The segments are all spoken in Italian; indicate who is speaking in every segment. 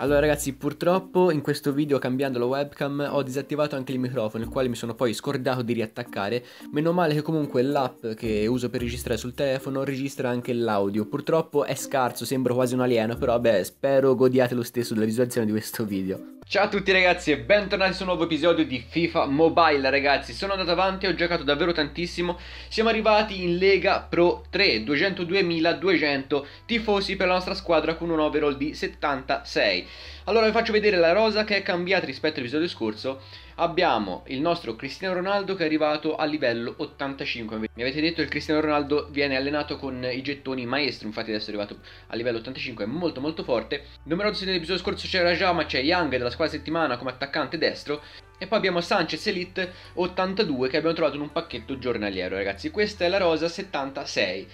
Speaker 1: Allora ragazzi purtroppo in questo video cambiando la webcam ho disattivato anche il microfono il quale mi sono poi scordato di riattaccare. Meno male che comunque l'app che uso per registrare sul telefono registra anche l'audio. Purtroppo è scarso, sembro quasi un alieno però beh spero godiate lo stesso della visualizzazione di questo video
Speaker 2: Ciao a tutti ragazzi e bentornati su un nuovo episodio di FIFA Mobile. Ragazzi Sono andato avanti, ho giocato davvero tantissimo. Siamo arrivati in Lega Pro 3 202.200 tifosi per la nostra squadra con un overall di 76 Allora vi faccio vedere la rosa che è cambiata rispetto all'episodio scorso abbiamo il nostro Cristiano Ronaldo che è arrivato a livello 85. Mi avete detto che il Cristiano Ronaldo viene allenato con i gettoni maestro, infatti adesso è arrivato a livello 85, è molto molto forte. Numerosi nell'episodio scorso c'era già, ma c'è Young della squadra settimana come attaccante destro. E poi abbiamo Sanchez Elite 82 che abbiamo trovato in un pacchetto giornaliero, ragazzi. Questa è la rosa 76.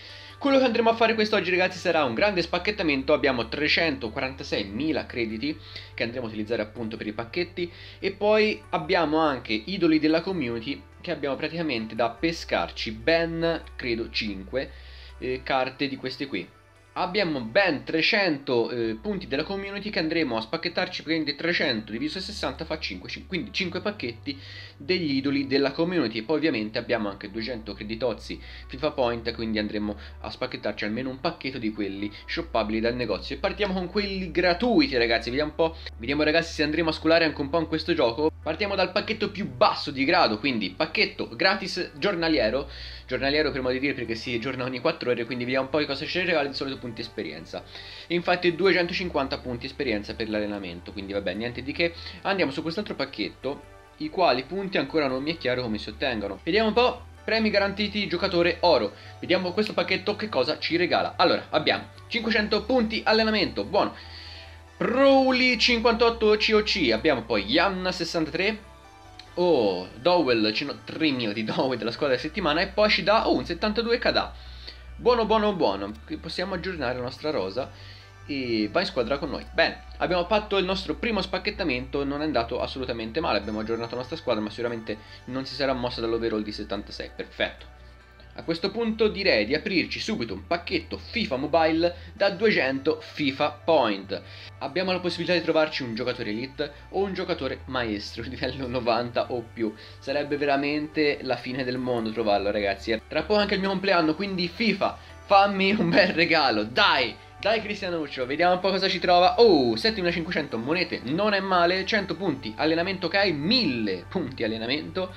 Speaker 2: Quello che andremo a fare quest'oggi ragazzi sarà un grande spacchettamento, abbiamo 346.000 crediti che andremo a utilizzare appunto per i pacchetti. E poi abbiamo anche idoli della community che abbiamo praticamente da pescarci. Ben credo 5 eh, carte di queste qui abbiamo ben 300 eh, punti della community che andremo a spacchettarci prende 300 diviso 60 fa 5, 5 quindi 5 pacchetti degli idoli della community. E poi ovviamente abbiamo anche 200 creditozzi FIFA Point quindi andremo a spacchettarci almeno un pacchetto di quelli shoppabili dal negozio. E partiamo con quelli gratuiti ragazzi. Vediamo un po' vediamo ragazzi se andremo a scolare anche un po' in questo gioco. Partiamo dal pacchetto più basso di grado quindi pacchetto gratis giornaliero. Giornaliero modo di dire perché si aggiorna ogni 4 ore quindi vediamo un po' cosa ci regala. Di solito punti esperienza. infatti 250 punti esperienza per l'allenamento, quindi vabbè, niente di che. Andiamo su quest'altro pacchetto, i quali punti ancora non mi è chiaro come si ottengono. Vediamo un po'. Premi garantiti giocatore oro. Vediamo questo pacchetto che cosa ci regala. Allora, abbiamo 500 punti allenamento, buono. Rowley 58 COC, abbiamo poi Yanna 63, Oh, Dowell, 3000 di Dowell della squadra della settimana e poi ci dà oh, un 72 KD. Buono, buono, buono. Possiamo aggiornare la nostra rosa e va in squadra con noi. Bene, abbiamo fatto il nostro primo spacchettamento, non è andato assolutamente male, abbiamo aggiornato la nostra squadra, ma sicuramente non si sarà mossa dall'overall di 76. Perfetto. A questo punto direi di aprirci subito un pacchetto FIFA Mobile da 200 FIFA Point. Abbiamo la possibilità di trovarci un giocatore elite o un giocatore maestro livello 90 o più. Sarebbe veramente la fine del mondo trovarlo ragazzi. Tra poco anche il mio compleanno, quindi FIFA, fammi un bel regalo, dai! Dai Cristianuccio, vediamo un po' cosa ci trova. Oh, 7500 monete, non è male, 100 punti, allenamento ok, 1000 punti allenamento.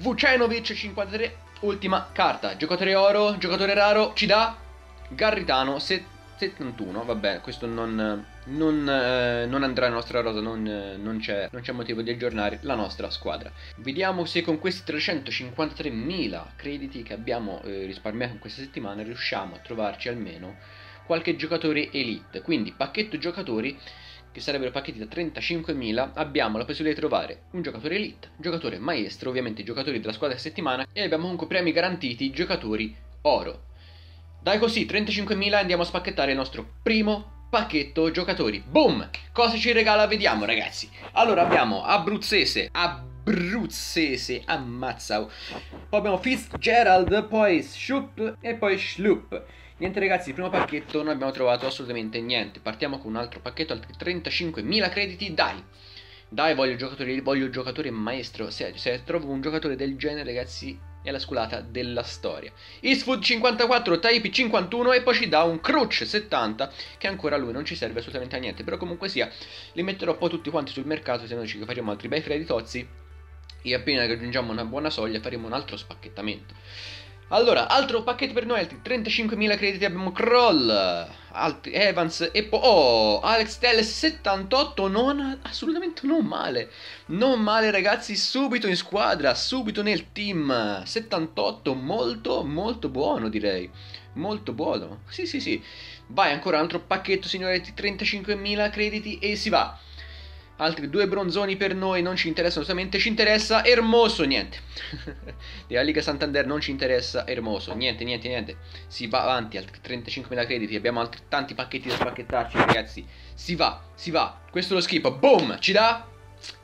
Speaker 2: Vucenovic 53 Ultima carta, giocatore oro, giocatore raro, ci dà Garritano 71, vabbè, questo non, non, eh, non andrà nella nostra rosa, non, non c'è motivo di aggiornare la nostra squadra. Vediamo se con questi 353.000 crediti che abbiamo eh, risparmiato in questa settimana riusciamo a trovarci almeno qualche giocatore elite. Quindi pacchetto giocatori che sarebbero pacchetti da 35.000, abbiamo la possibilità di trovare un giocatore elite, un giocatore maestro, ovviamente giocatori della squadra a settimana, e abbiamo comunque premi garantiti, giocatori oro. Dai così, 35.000 andiamo a spacchettare il nostro primo pacchetto giocatori. Boom! Cosa ci regala? Vediamo ragazzi. Allora abbiamo Abruzzese, Abruzzese, ammazza. Poi abbiamo Fitzgerald, poi Schupp e poi Schlupp. Niente ragazzi, il primo pacchetto non abbiamo trovato assolutamente niente. Partiamo con un altro pacchetto, altri 35.000 crediti, dai! Dai, voglio giocatore, voglio giocatore maestro. Se, se trovo un giocatore del genere, ragazzi, è la sculata della storia. Eastwood 54, Taipi 51 e poi ci dà un Crush 70 che ancora lui non ci serve assolutamente a niente. Però comunque sia, li metterò poi tutti quanti sul mercato se noi ci faremo altri bei creditozzi e appena raggiungiamo una buona soglia faremo un altro spacchettamento. Allora, altro pacchetto per noi, altri 35.000 crediti abbiamo Kroll, altri Evans e poi... Oh, Alex Telles 78, non, assolutamente non male. Non male ragazzi, subito in squadra, subito nel team. 78, molto molto buono direi. Molto buono. Sì, sì, sì. Vai, ancora altro pacchetto signore di 35.000 crediti e si va altri due bronzoni per noi non ci interessano assolutamente, ci interessa Hermoso, niente. Della Liga Santander non ci interessa Hermoso, niente, niente, niente. Si va avanti, altri 35.000 crediti, abbiamo altri tanti pacchetti da spacchettarci, ragazzi. Si va, si va. Questo lo schifo, boom, ci dà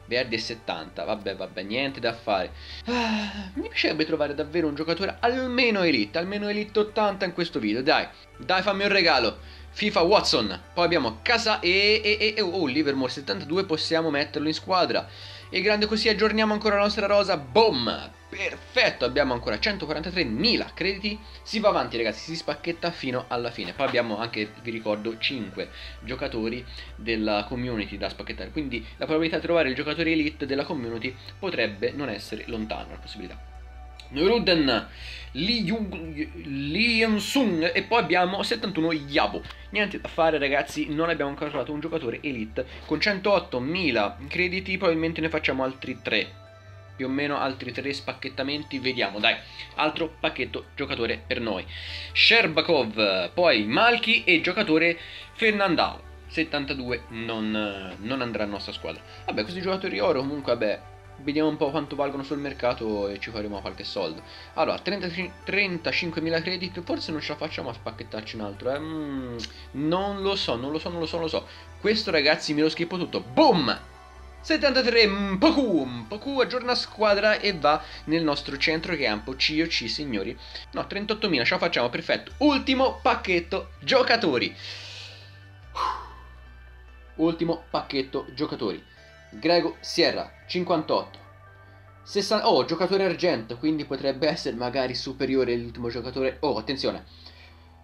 Speaker 2: Verdi e 70, vabbè, vabbè, niente da fare. Ah, mi piacerebbe trovare davvero un giocatore almeno elite, almeno elite 80 in questo video, dai. Dai, fammi un regalo. FIFA Watson. Poi abbiamo Casa e, e, e oh, Livermore 72, possiamo metterlo in squadra. E grande così aggiorniamo ancora la nostra rosa. Boom! Perfetto, abbiamo ancora 143.000 crediti. Si va avanti ragazzi, si spacchetta fino alla fine. Poi abbiamo anche, vi ricordo, 5 giocatori della community da spacchettare. Quindi la probabilità di trovare il giocatore elite della community potrebbe non essere lontana la possibilità. Ruden, Li Sung e poi abbiamo 71 Yabo. Niente da fare ragazzi, non abbiamo ancora trovato un giocatore elite. Con 108.000 crediti probabilmente ne facciamo altri 3. Più o meno altri 3 spacchettamenti, vediamo dai. Altro pacchetto giocatore per noi. Sherbakov, poi Malki e giocatore Fernandao. 72 non, non andrà a nostra squadra. Vabbè, questi giocatori oro comunque, vabbè, Vediamo un po' quanto valgono sul mercato e ci faremo qualche soldo. Allora, 35.000 crediti, forse non ce la facciamo a spacchettarci un altro, eh? Mm, non lo so, non lo so, non lo so, non lo so. Questo ragazzi me lo schippo tutto. Boom! 73 Poku Poku aggiorna squadra e va nel nostro centro campo COC signori No 38.000 ce la facciamo perfetto Ultimo pacchetto giocatori Ultimo pacchetto giocatori Grego Sierra 58 60... Oh, giocatore argento, quindi potrebbe essere magari superiore all'ultimo giocatore. Oh, attenzione.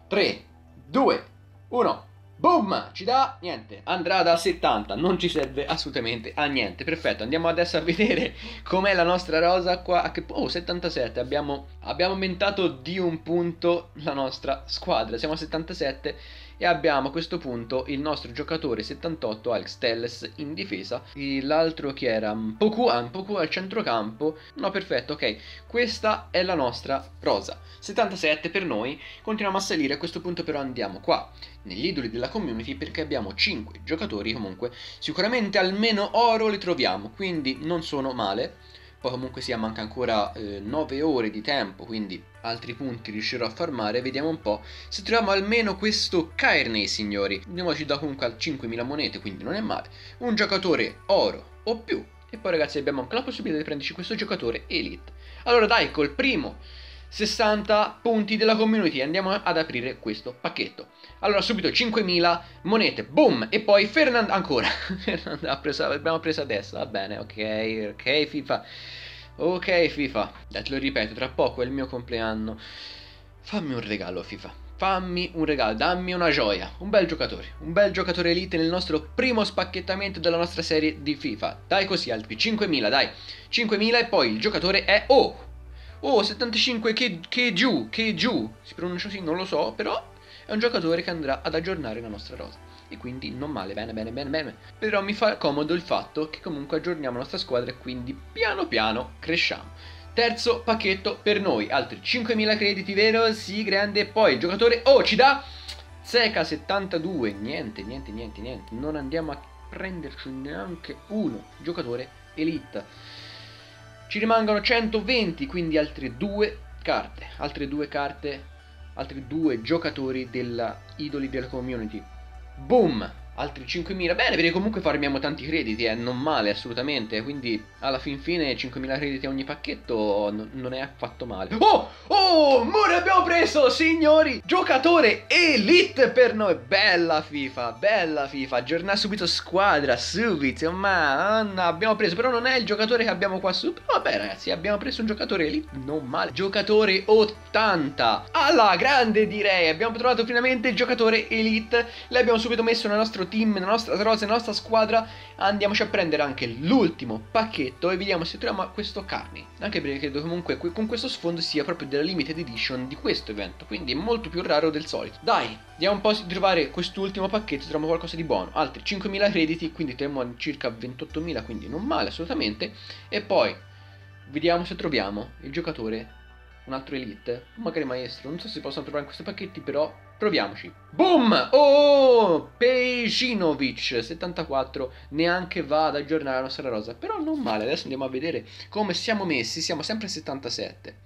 Speaker 2: 3, 2, 1. Boom! Ci dà niente. Andrà da 70. Non ci serve assolutamente a niente. Perfetto. Andiamo adesso a vedere com'è la nostra rosa qua. Oh, 77. Abbiamo, abbiamo aumentato di un punto la nostra squadra. Siamo a 77 e abbiamo a questo punto il nostro giocatore 78 Alex Telles in difesa. L'altro che era? Poku, ah, Poku al centrocampo. No perfetto ok. Questa è la nostra rosa. 77 per noi. Continuiamo a salire. A questo punto però andiamo qua negli idoli della community perché abbiamo 5 giocatori. Comunque sicuramente almeno oro li troviamo. Quindi non sono male poi comunque sia manca ancora eh, 9 ore di tempo, quindi altri punti riuscirò a farmare, vediamo un po' se troviamo almeno questo Cairney signori, andiamo ci dà comunque 5.000 monete, quindi non è male, un giocatore oro o più, e poi ragazzi abbiamo anche la possibilità di prenderci questo giocatore elite. Allora dai, col primo 60 punti della community. Andiamo ad aprire questo pacchetto. Allora subito 5.000 monete. Boom! E poi Fernand ancora. Preso, abbiamo preso adesso. Va bene ok ok FIFA. Ok FIFA. Dai te lo ripeto tra poco è il mio compleanno. Fammi un regalo FIFA. Fammi un regalo, dammi una gioia, un bel giocatore, un bel giocatore elite nel nostro primo spacchettamento della nostra serie di FIFA. Dai così Alpi, 5.000, dai, 5.000 e poi il giocatore è Oh! Oh, 75 che, che giù, che giù. Si pronuncia così, non lo so, però è un giocatore che andrà ad aggiornare la nostra rosa. E quindi non male, bene, bene, bene, bene. Però mi fa comodo il fatto che comunque aggiorniamo la nostra squadra e quindi piano piano cresciamo. Terzo pacchetto per noi, altri 5.000 crediti, vero? Sì, grande. Poi il giocatore, oh, ci dà Seca 72. Niente, niente, niente, niente. Non andiamo a prenderci neanche uno giocatore elite. Ci rimangono 120, quindi altre due carte, altre due carte, altri due giocatori della idoli della community. Boom! Altri 5.000 bene perché comunque farmiamo tanti crediti eh, non male assolutamente. Quindi alla fin fine 5.000 crediti a ogni pacchetto n- non è affatto male. Oh! Oh! Mure abbiamo preso signori! Giocatore elite per noi! Bella FIFA bella FIFA. Aggiornare subito squadra subito ma abbiamo preso. Però non è il giocatore che abbiamo qua su vabbè ragazzi abbiamo preso un giocatore elite non male. Giocatore 80 alla grande direi. Abbiamo trovato finalmente il giocatore elite. L'abbiamo subito messo nel nostro nostro team, nella nostra rosa, nella nostra squadra, andiamoci a prendere anche l'ultimo pacchetto e vediamo se troviamo questo Carni. Anche perché credo comunque con questo sfondo sia proprio della limited edition di questo evento, quindi è molto più raro del solito. Dai, vediamo un po' di trovare quest'ultimo pacchetto, troviamo qualcosa di buono. Altri 5.000 crediti, quindi troviamo circa 28.000, quindi non male assolutamente. E poi vediamo se troviamo il giocatore un altro elite, magari maestro, non so se possono trovare in questi pacchetti, però proviamoci. Boom! Oh, Pejinovic 74, neanche va ad aggiornare la nostra rosa, però non male, adesso andiamo a vedere come siamo messi, siamo sempre a 77.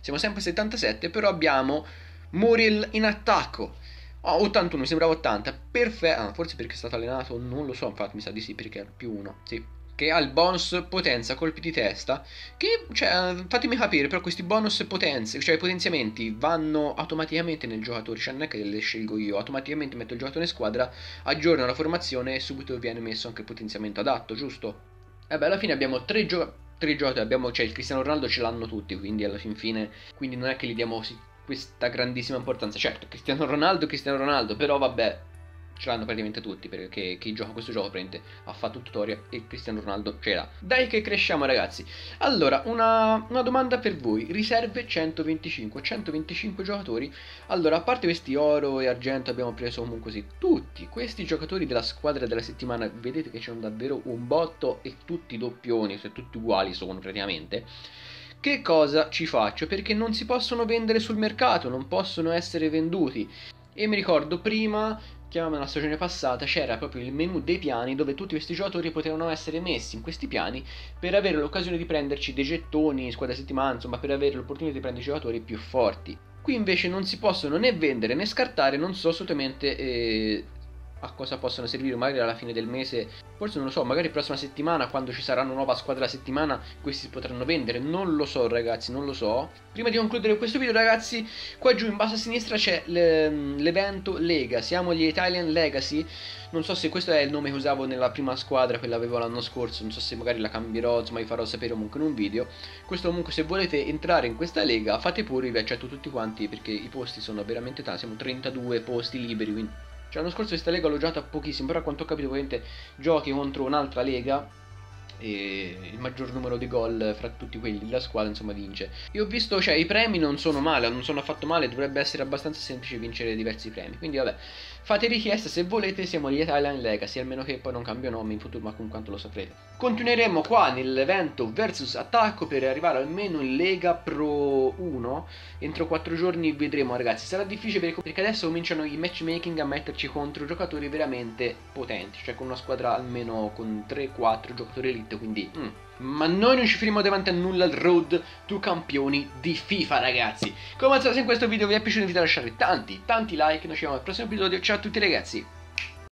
Speaker 2: Siamo sempre a 77, però abbiamo Muriel in attacco. Oh, 81, mi sembrava 80, perfetto, ah, forse perché è stato allenato, non lo so, infatti mi sa di sì, perché è più 1, sì che ha il bonus potenza colpi di testa che cioè fatemi capire però questi bonus potenze cioè i potenziamenti vanno automaticamente nel giocatore cioè non è che le scelgo io automaticamente metto il giocatore in squadra aggiorno la formazione e subito viene messo anche il potenziamento adatto giusto? e beh alla fine abbiamo tre giocatori tre giocatori abbiamo cioè il Cristiano Ronaldo ce l'hanno tutti quindi alla fin fine quindi non è che gli diamo questa grandissima importanza certo Cristiano Ronaldo Cristiano Ronaldo però vabbè ce l'hanno praticamente tutti perché chi gioca questo gioco prende ha fatto tutorial e Cristiano Ronaldo ce l'ha. Dai che cresciamo ragazzi. Allora una, una, domanda per voi. Riserve 125 125 giocatori. Allora a parte questi oro e argento abbiamo preso comunque così tutti questi giocatori della squadra della settimana. Vedete che c'è davvero un botto e tutti doppioni cioè tutti uguali sono praticamente. Che cosa ci faccio? Perché non si possono vendere sul mercato, non possono essere venduti. E mi ricordo prima chiamiamo la stagione passata, c'era proprio il menu dei piani dove tutti questi giocatori potevano essere messi in questi piani per avere l'occasione di prenderci dei gettoni, squadra settimana, insomma per avere l'opportunità di prendere i giocatori più forti. Qui invece non si possono né vendere né scartare, non so assolutamente eh, a cosa possono servire magari alla fine del mese. Forse non lo so magari prossima settimana quando ci sarà una nuova squadra la settimana questi si potranno vendere. Non lo so ragazzi non lo so. Prima di concludere questo video ragazzi qua giù in basso a sinistra c'è l'evento Lega siamo gli Italian Legacy. Non so se questo è il nome che usavo nella prima squadra quella avevo l'anno scorso. Non so se magari la cambierò insomma vi farò sapere comunque in un video. Questo comunque se volete entrare in questa lega fate pure vi accetto tutti quanti perché i posti sono veramente tanti. Siamo 32 posti liberi quindi cioè l'anno scorso questa lega l'ho giocata pochissimo, però a quanto ho capito ovviamente giochi contro un'altra lega e il maggior numero di gol fra tutti quelli della squadra insomma vince. Io ho visto cioè i premi non sono male non sono affatto male dovrebbe essere abbastanza semplice vincere diversi premi. Quindi vabbè fate richiesta se volete siamo gli Italian Legacy almeno che poi non cambio nome in futuro ma con quanto lo saprete. Continueremo qua nell'evento versus attacco per arrivare almeno in Lega Pro 1 entro 4 giorni vedremo ragazzi. Sarà difficile perché adesso cominciano i matchmaking a metterci contro giocatori veramente potenti cioè con una squadra almeno con 3-4 giocatori elite Elite, quindi... Mm. Ma noi non ci fermiamo davanti a nulla al road to campioni di FIFA, ragazzi. Come al solito, se in questo video vi è piaciuto, vi invito a lasciare tanti, tanti like. Noi ci vediamo al prossimo episodio. Ciao a tutti, ragazzi.